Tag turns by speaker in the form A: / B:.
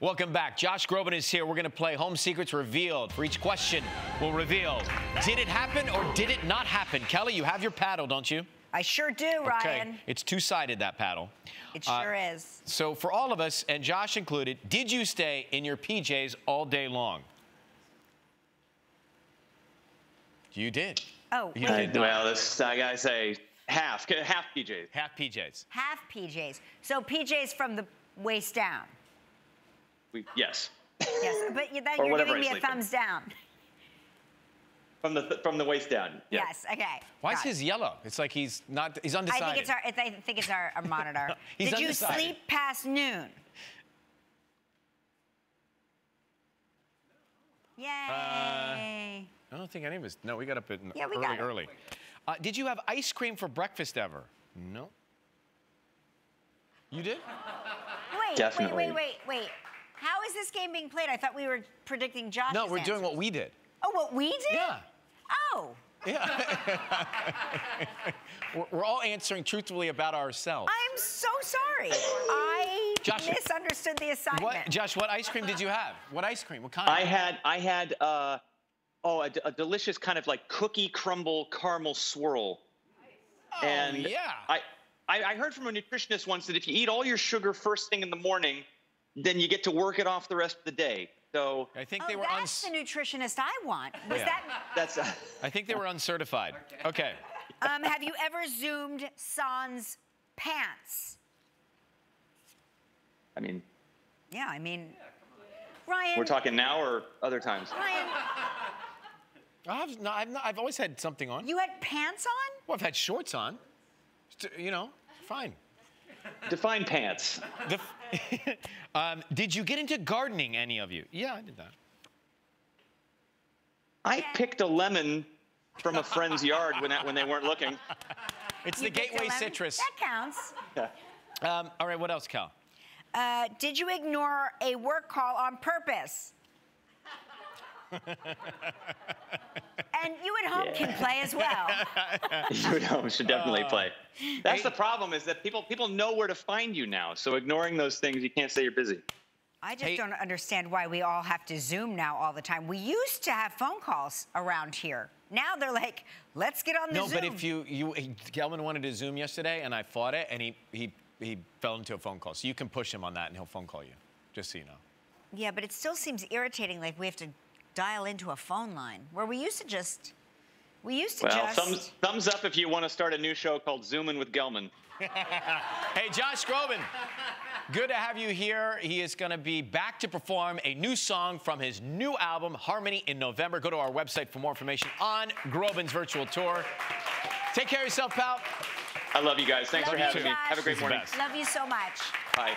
A: Welcome back. Josh Groban is here. We're going to play Home Secrets Revealed. For each question, we'll reveal did it happen or did it not happen? Kelly, you have your paddle, don't you?
B: I sure do, Ryan.
A: Okay. It's two sided, that paddle.
B: It sure uh, is.
A: So, for all of us, and Josh included, did you stay in your PJs all day long? You did.
B: Oh,
A: you
B: did
C: well, this, I gotta say, half, half PJs.
A: Half PJs.
B: Half PJs. So PJs from the waist down.
C: We, yes.
B: Yes, but you, that, you're giving me a thumbs down.
C: From the from the waist down.
B: Yes. Okay.
A: Why is his yellow? It's like he's not. He's undecided.
B: I think it's our. I think it's our, our monitor.
A: he's
B: Did
A: undecided.
B: you sleep past noon? Yay! Uh, I
A: don't think any of us. No, we got up at
B: yeah, we
A: early,
B: got
A: early. Uh, did you have ice cream for breakfast ever? No. You did?
B: Wait,
C: Definitely.
B: wait, wait, wait, wait. How is this game being played? I thought we were predicting Josh's
A: No, we're
B: answers.
A: doing what we did.
B: Oh, what we did?
A: Yeah.
B: Oh.
A: Yeah. we're all answering truthfully about ourselves.
B: I'm so sorry. I
A: Josh,
B: misunderstood the assignment.
A: What, Josh, what ice cream did you have? What ice cream? What kind?
C: I had, I had, uh, oh, a, a delicious kind of like cookie crumble caramel swirl.
A: Oh,
C: and
A: yeah.
C: I, I, I heard from a nutritionist once that if you eat all your sugar first thing in the morning, then you get to work it off the rest of the day. So
A: I think
B: oh,
A: they were.
B: That's the nutritionist I want. Was
A: yeah.
B: that?
C: That's. Uh,
A: I think they were uncertified. Okay.
B: Um, have you ever zoomed sans pants?
C: I mean.
B: Yeah, I mean, Ryan.
C: We're talking now or other times.
B: Ryan.
A: I've, no, I've, not, I've always had something on.
B: You had pants on?
A: Well, I've had shorts on. You know, fine.
C: Define pants.
A: Def um, did you get into gardening, any of you? Yeah, I did that.
C: I picked a lemon from a friend's yard when, that, when they weren't looking.
A: It's
B: you
A: the gateway citrus.
B: That counts.
C: Yeah.
A: Um, all right, what else, Cal?
B: Uh, did you ignore a work call on purpose? and you at home yeah. Can play as well.
C: you at home should definitely uh, play. That's the problem is that people people know where to find you now. So ignoring those things, you can't say you're busy.
B: I just hey. don't understand why we all have to Zoom now all the time. We used to have phone calls around here. Now they're like, let's get on the
A: no,
B: Zoom.
A: No, but if you, you Gelman wanted to Zoom yesterday, and I fought it, and he, he, he fell into a phone call. So you can push him on that, and he'll phone call you, just so you know.
B: Yeah, but it still seems irritating, like we have to dial into a phone line, where we used to just, we used to
C: well,
B: just...
C: Well, thumbs, thumbs up if you want to start a new show called Zoomin' with Gelman.
A: hey, Josh Groban, good to have you here. He is going to be back to perform a new song from his new album, Harmony, in November. Go to our website for more information on Groban's virtual tour. Take care of yourself, pal.
C: I love you guys. Thanks
B: love
C: for having
B: me.
C: Have a great morning.
B: Love you so much.
C: Bye.